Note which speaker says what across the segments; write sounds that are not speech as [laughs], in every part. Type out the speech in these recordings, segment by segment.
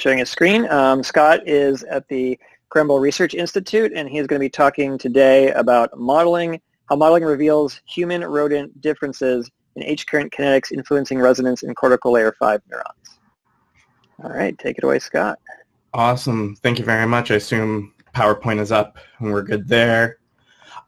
Speaker 1: sharing his screen. Um, Scott is at the Krembil Research Institute, and he's going to be talking today about modeling, how modeling reveals human-rodent differences in H-current kinetics influencing resonance in cortical layer 5 neurons. All right, take it away, Scott.
Speaker 2: Awesome. Thank you very much. I assume PowerPoint is up and we're good there.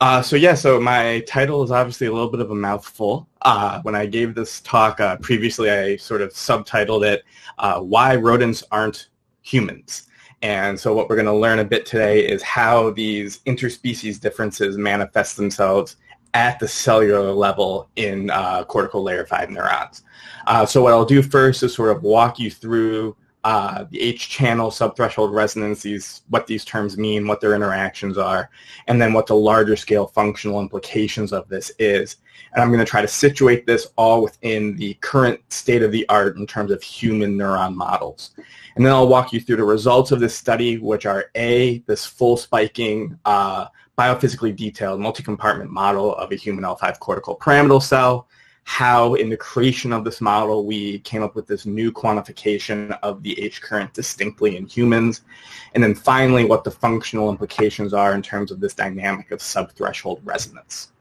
Speaker 2: Uh, so yeah, so my title is obviously a little bit of a mouthful. Uh, when I gave this talk uh, previously, I sort of subtitled it, uh, Why Rodents Aren't Humans. And so what we're going to learn a bit today is how these interspecies differences manifest themselves at the cellular level in uh, cortical layer 5 neurons. Uh, so what I'll do first is sort of walk you through uh, the H-channel subthreshold resonance, these, what these terms mean, what their interactions are, and then what the larger scale functional implications of this is. And I'm going to try to situate this all within the current state of the art in terms of human neuron models. And then I'll walk you through the results of this study, which are A, this full spiking, uh, biophysically detailed multi-compartment model of a human L5 cortical pyramidal cell, how in the creation of this model we came up with this new quantification of the H current distinctly in humans, and then finally what the functional implications are in terms of this dynamic of subthreshold resonance.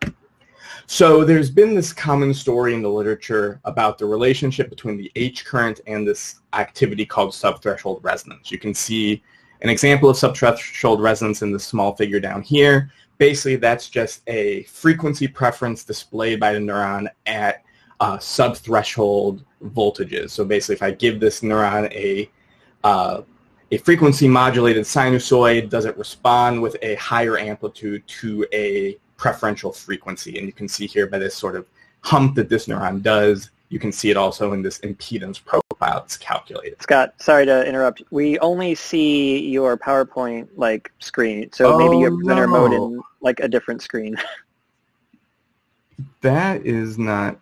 Speaker 2: So there's been this common story in the literature about the relationship between the H current and this activity called subthreshold resonance. You can see an example of subthreshold resonance in the small figure down here basically that's just a frequency preference displayed by the neuron at uh, subthreshold voltages. So basically if I give this neuron a, uh, a frequency modulated sinusoid, does it respond with a higher amplitude to a preferential frequency? And you can see here by this sort of hump that this neuron does, you can see it also in this impedance profile that's calculated.
Speaker 1: Scott, sorry to interrupt. We only see your PowerPoint like screen, so oh, maybe you presenter no. mode in like a different screen. [laughs]
Speaker 2: that is not.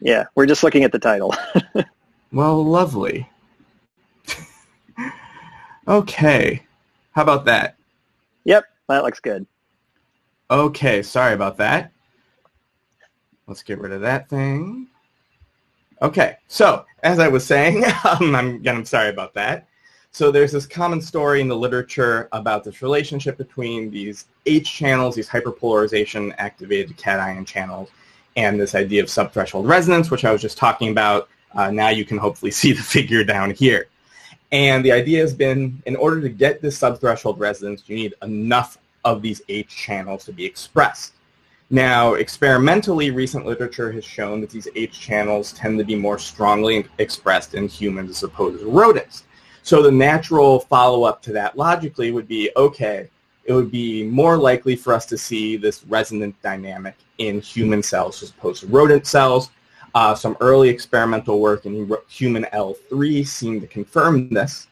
Speaker 1: Yeah, we're just looking at the title. [laughs]
Speaker 2: well, lovely. [laughs] okay, how about that?
Speaker 1: Yep, that looks good.
Speaker 2: Okay, sorry about that. Let's get rid of that thing. Okay, so as I was saying, [laughs] um, I'm, I'm sorry about that. So there's this common story in the literature about this relationship between these H channels, these hyperpolarization activated cation channels, and this idea of subthreshold resonance, which I was just talking about. Uh, now you can hopefully [laughs] see the figure down here. And the idea has been, in order to get this subthreshold resonance, you need enough of these H channels to be expressed. Now, experimentally, recent literature has shown that these H channels tend to be more strongly expressed in humans as opposed to rodents. So the natural follow-up to that logically would be, okay, it would be more likely for us to see this resonant dynamic in human cells as opposed to rodent cells. Uh, some early experimental work in human L3 seemed to confirm this.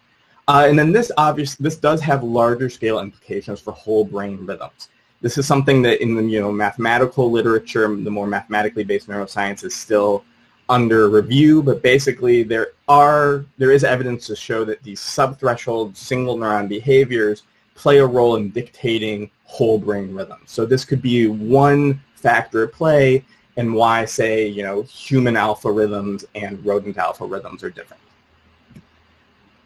Speaker 2: Uh, and then this obviously, this does have larger scale implications for whole brain rhythms. This is something that in the you know mathematical literature, the more mathematically based neuroscience is still under review, but basically there are there is evidence to show that these subthreshold single neuron behaviors play a role in dictating whole brain rhythms. So this could be one factor at play in why, say, you know, human alpha rhythms and rodent alpha rhythms are different.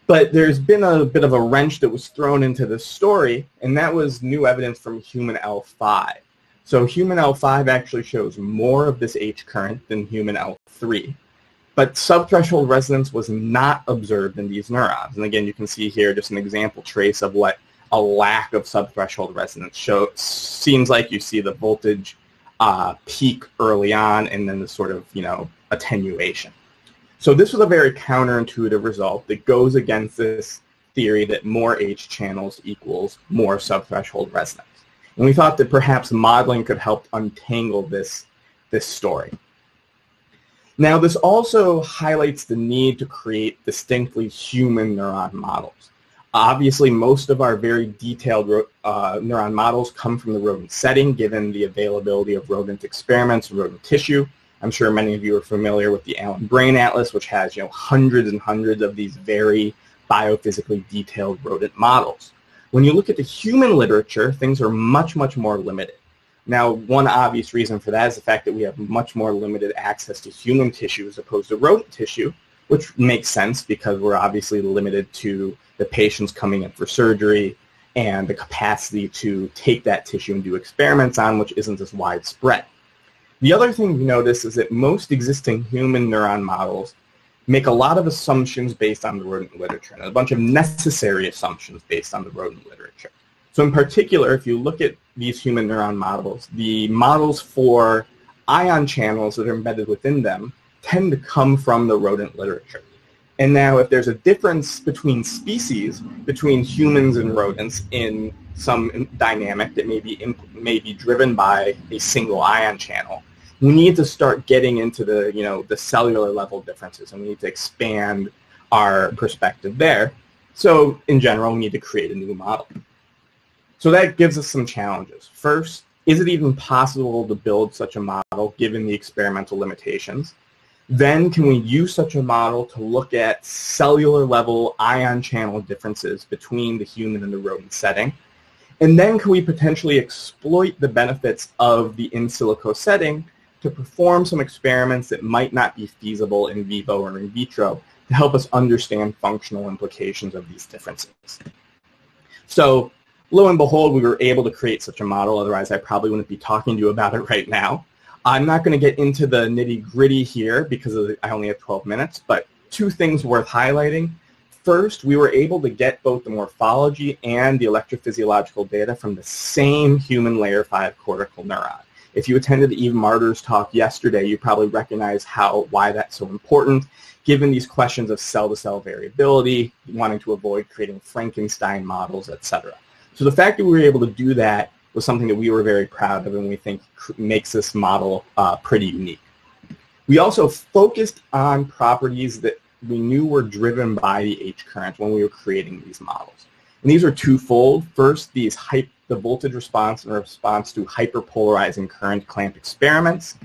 Speaker 2: But there's been a bit of a wrench that was thrown into this story, and that was new evidence from human L5. So human L5 actually shows more of this H current than human L3. But subthreshold resonance was not observed in these neurons. And again, you can see here just an example trace of what a lack of subthreshold resonance shows. Seems like you see the voltage uh, peak early on and then the sort of, you know, attenuation. So this was a very counterintuitive result that goes against this theory that more H channels equals more subthreshold resonance. And we thought that perhaps modeling could help untangle this, this story. Now, this also highlights the need to create distinctly human neuron models. Obviously, most of our very detailed uh, neuron models come from the rodent setting, given the availability of rodent experiments, and rodent tissue. I'm sure many of you are familiar with the Allen Brain Atlas, which has you know hundreds and hundreds of these very biophysically detailed rodent models. When you look at the human literature, things are much, much more limited. Now, one obvious reason for that is the fact that we have much more limited access to human tissue as opposed to rodent tissue. which makes sense because we're obviously limited to the patients coming in for surgery and the capacity to take that tissue and do experiments on, which isn't as widespread. The other thing we notice is that most existing human neuron models make a lot of assumptions based on the rodent literature, and a bunch of necessary assumptions based on the rodent literature. So in particular, if you look at these human neuron models, the models for ion channels that are embedded within them tend to come from the rodent literature. And now if there's a difference between species, between humans and rodents in some dynamic that may be, may be driven by a single ion channel, we need to start getting into the, you know, the cellular level differences and we need to expand our perspective there. So in general, we need to create a new model. So that gives us some challenges. First, is it even possible to build such a model given the experimental limitations? Then can we use such a model to look at cellular level ion channel differences between the human and the rodent setting? And then can we potentially exploit the benefits of the in silico setting to perform some experiments that might not be feasible in vivo or in vitro to help us understand functional implications of these differences. So lo and behold, we were able to create such a model. Otherwise, I probably wouldn't be talking to you about it [laughs] right now. I'm not going to get into the nitty gritty here because I only have 12 minutes, but two things worth highlighting. First, we were able to get both the morphology and the electrophysiological data from the same human layer 5 cortical neuron. If you attended the Eve Marder's talk yesterday, you probably recognize how why that's so important, given these questions of cell-to-cell variability, wanting to avoid creating Frankenstein models, etc. So the fact that we were able to do that was something that we were very proud of and we think makes this model uh, pretty unique. We also focused on properties that we knew were driven by the H current when we were creating these models. And these are twofold. First, these the voltage response in response to hyperpolarizing current clamp experiments,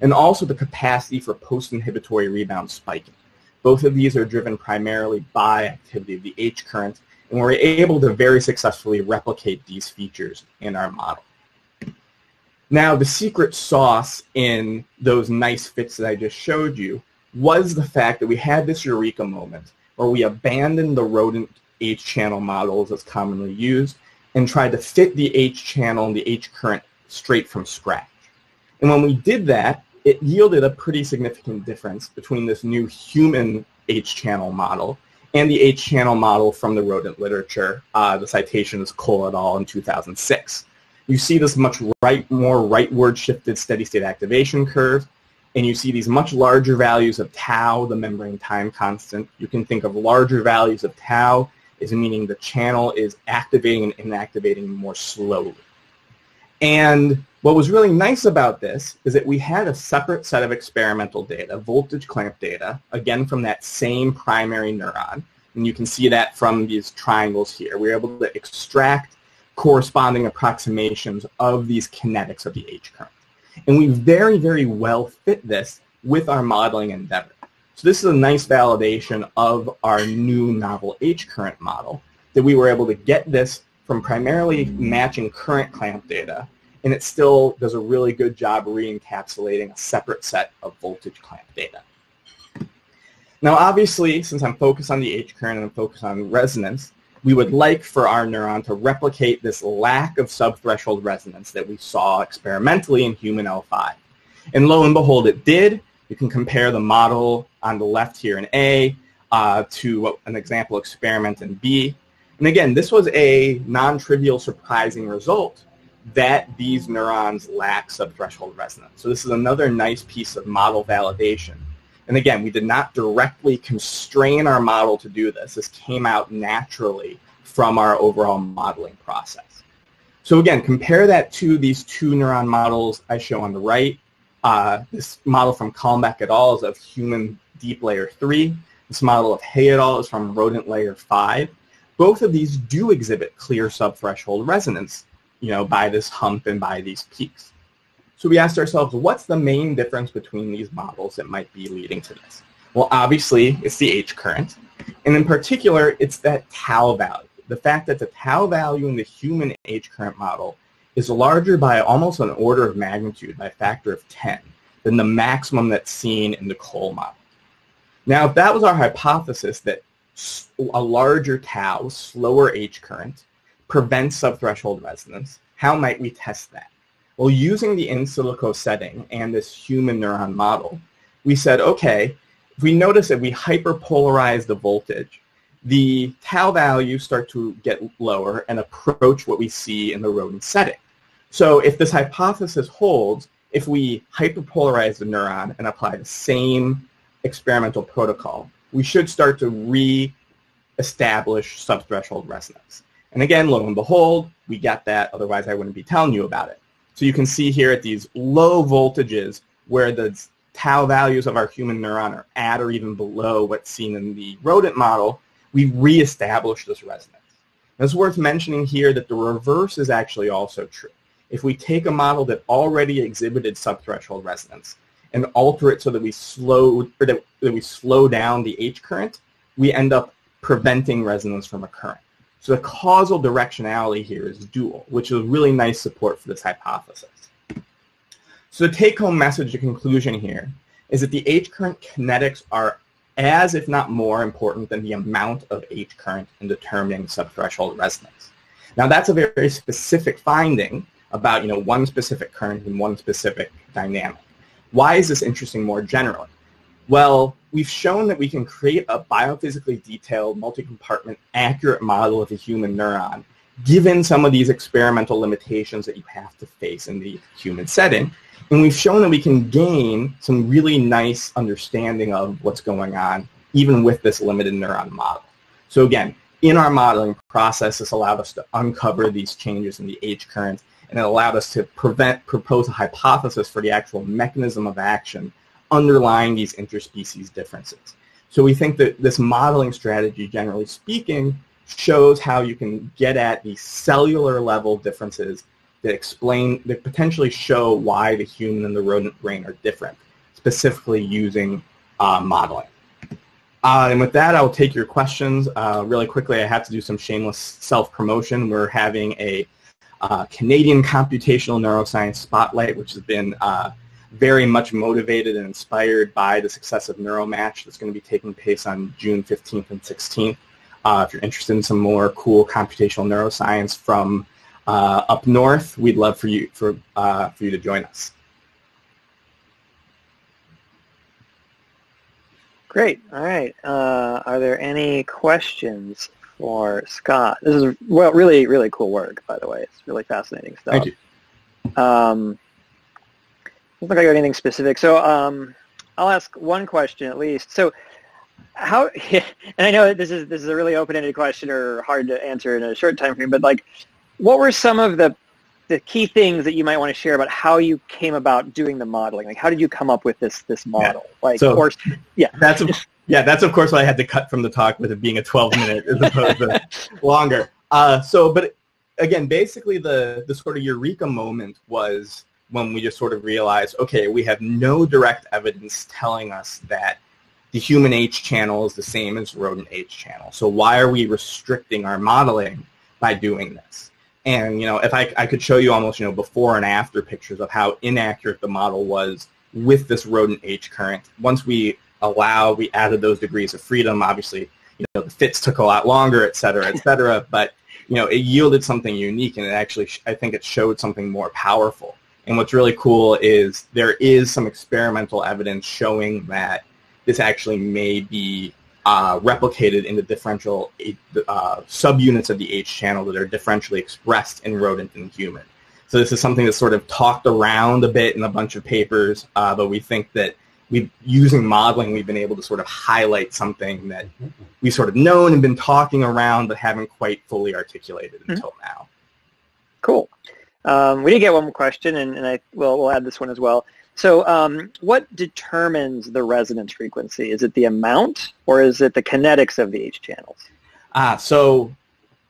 Speaker 2: and also the capacity for post-inhibitory rebound spiking. Both of these are driven primarily by activity of the H current and we're able to very successfully replicate these features in our model. Now, the secret sauce in those nice fits that I just showed you was the fact that we had this eureka moment where we abandoned the rodent H channel models as commonly used and tried to fit the H channel and the H current straight from scratch. And when we did that, it yielded a pretty significant difference between this new human H channel model and the H-channel model from the rodent literature. Uh, the citation is Kole et al. in 2006. You see this much right, more rightward shifted steady state activation curve, and you see these much larger values of tau, the membrane time constant. You can think of larger values of tau as meaning the channel is activating and inactivating more slowly. And what was really nice about this is that we had a separate set of experimental data, voltage clamp data, again from that same primary neuron. And you can see that from these triangles here. We were able to extract corresponding approximations of these kinetics of the H current. And we very, very well fit this with our modeling endeavor. So this is a nice validation of our new novel H current model that we were able to get this from primarily matching current clamp data and it still does a really good job re-encapsulating a separate set of voltage clamp data. Now obviously, since I'm focused on the H current and I'm focused on resonance, we would like for our neuron to replicate this lack of subthreshold resonance that we saw experimentally in human L5. And lo and behold, it did. You can compare the model on the left here in A uh, to an example experiment in B. And again, this was a non-trivial surprising result that these neurons lack subthreshold resonance. So this is another nice piece of model validation. And again, we did not directly constrain our model to do this. This came out naturally from our overall modeling process. So again, compare that to these two neuron models I show on the right. Uh, this model from Kalmbach et al. is of human deep layer 3. This model of Hay et al. is from rodent layer 5. Both of these do exhibit clear subthreshold resonance, you know, by this hump and by these peaks. So we asked ourselves, what's the main difference between these models that might be leading to this? Well, obviously, it's the H current. And in particular, it's that tau value. The fact that the tau value in the human H current model is larger by almost an order of magnitude, by a factor of 10, than the maximum that's seen in the Kole model. Now, if that was our hypothesis that a larger tau, slower H current, prevents subthreshold resonance, how might we test that? Well, using the in silico setting and this human neuron model, we said, okay, if we notice that we hyperpolarize the voltage, the tau values start to get lower and approach what we see in the rodent setting. So if this hypothesis holds, if we hyperpolarize the neuron and apply the same experimental protocol, we should start to re-establish subthreshold resonance. And again, lo and behold, we get that, otherwise I wouldn't be telling you about it. So you can see here at these low voltages where the tau values of our human neuron are at or even below what's seen in the rodent model, we reestablish this resonance. it's worth mentioning here that the reverse is actually also true. If we take a model that already exhibited subthreshold resonance and alter it so that we slow or that, that we slow down the H current, we end up preventing resonance from occurring. So the causal directionality here is dual, which is really nice support for this hypothesis. So the take-home message, the conclusion here, is that the H current kinetics are as, if not more, important than the amount of H current in determining subthreshold resonance. Now that's a very specific finding about you know one specific current and one specific dynamic. Why is this interesting more generally? Well, we've shown that we can create a biophysically detailed, multi-compartment, accurate model of a human neuron given some of these experimental limitations that you have to face in the human setting. And we've shown that we can gain some really nice understanding of what's going on even with this limited neuron model. So again, in our modeling process, this allowed us to uncover these changes in the H current, and it allowed us to prevent, propose a hypothesis for the actual mechanism of action underlying these interspecies differences. So we think that this modeling strategy, generally speaking, shows how you can get at the cellular level differences that explain, that potentially show why the human and the rodent brain are different, specifically using uh, modeling. Uh, and with that, I will take your questions uh, really quickly. I have to do some shameless self-promotion. We're having a uh, Canadian Computational Neuroscience Spotlight, which has been uh, very much motivated and inspired by the success of NeuroMatch that's going to be taking place on June 15th and 16th. Uh, if you're interested in some more cool computational neuroscience from uh, up north, we'd love for you for uh, for you to join us.
Speaker 1: Great. All right. Uh, are there any questions for Scott? This is well, really, really cool work, by the way. It's really fascinating stuff.
Speaker 2: Thank you.
Speaker 1: Um, doesn't look like I got anything specific. So um, I'll ask one question at least. So how, [laughs] and I know this is this is a really open-ended question or hard to answer in a short time frame, but like, what were some of the the key things that you might want to share about how you came about doing the modeling? Like, how did you come up with this this model? Yeah. Like,
Speaker 2: so,
Speaker 1: or, yeah,
Speaker 2: that's a, yeah, that's of course what I had to cut from the talk with it being a 12 minute as opposed to [laughs] longer. Uh, so, but again, basically the the sort of eureka moment was when we just sort of realized, okay, we have no direct evidence telling us that the human H channel is the same as rodent H channel. So why are we restricting our modeling by doing this? And you know, if I, I could show you almost you know before and after pictures of how inaccurate the model was with this rodent H current. Once we allow, we added those degrees of freedom. Obviously, you know, the fits took a lot longer, et cetera, et cetera. [laughs] but you know, it yielded something unique, and it actually, I think, it showed something more powerful. And what's really cool is there is some experimental evidence showing that this actually may be uh, replicated in the differential uh, subunits of the H channel that are differentially expressed in rodent and human. So this is something that's sort of talked around a bit in a bunch of papers, uh, but we think that we using modeling, we've been able to sort of highlight something that we've sort of known and been talking around, but haven't quite fully articulated mm-hmm. until now.
Speaker 1: Cool. Um, we did get one more question, and, and I well, we'll add this one as well. So um, what determines the resonance frequency? Is it the amount, or is it the kinetics of the H channels?
Speaker 2: Ah, so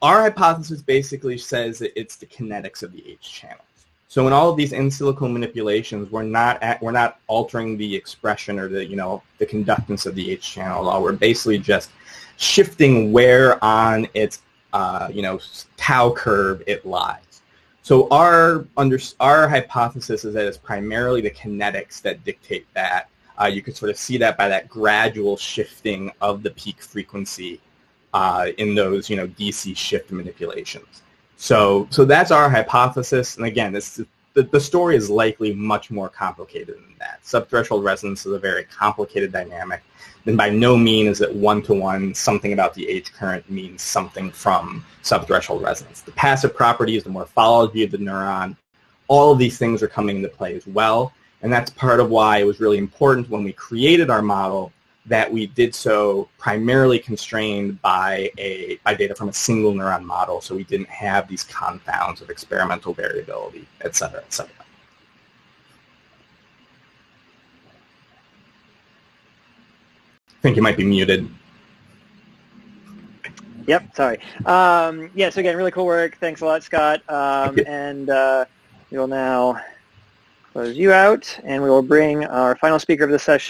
Speaker 2: our hypothesis basically says that it's the kinetics of the H channels. So in all of these in silico manipulations, we're not at, we're not altering the expression or the you know the conductance of the H channel at all. We're basically just shifting where on its uh, you know tau curve it lies. So our under our hypothesis is that it's primarily the kinetics that dictate that. Uh, you could sort of see that by that gradual shifting of the peak frequency uh, in those, you know, DC shift manipulations. So, so that's our hypothesis. And again, this, the, the story is likely much more complicated than that. Subthreshold resonance is a very complicated dynamic. And by no means is it one-to-one something about the H current means something from subthreshold resonance. The passive properties, the morphology of the neuron, all of these things are coming into play as well. And that's part of why it was really important when we created our model that we did so primarily constrained by a by data from a single neuron model, so we didn't have these confounds of experimental variability, et cetera, et cetera. I think you might be muted.
Speaker 1: Yep, sorry. Um, yeah, so again, really cool work. Thanks a lot, Scott. Um, and uh, we will now close you out, and we will bring our final speaker of the session,